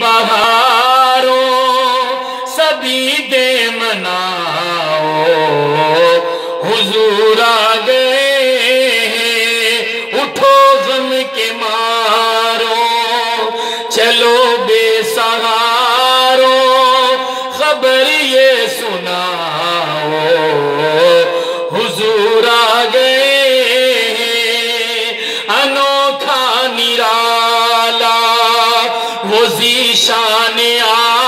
بہاروں، سبھی دے مناؤ حضور آ گئے اٹھو غم کے مارو چلو بے سہاروں خبر یہ سناؤ حضور آ گئے انوکھا পজিশানে আ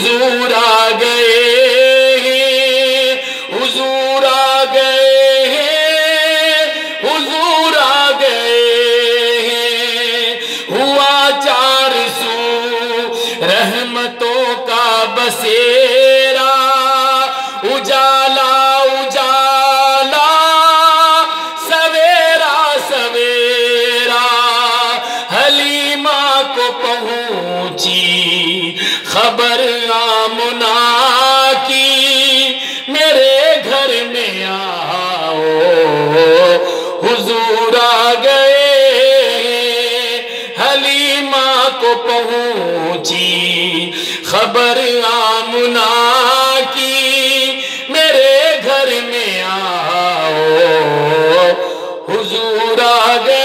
حضور آ گئے حضور آ گئے حضور آ گئے ہوا چار سو رحمتوں کا بسیرا، اجالا خبر آمنا کی، میرے گھر میں آؤ، حضور آ گئے، حلیمہ کو پہنچی۔ خبر آمنا کی، میرے گھر میں آؤ، حضور آ گئے۔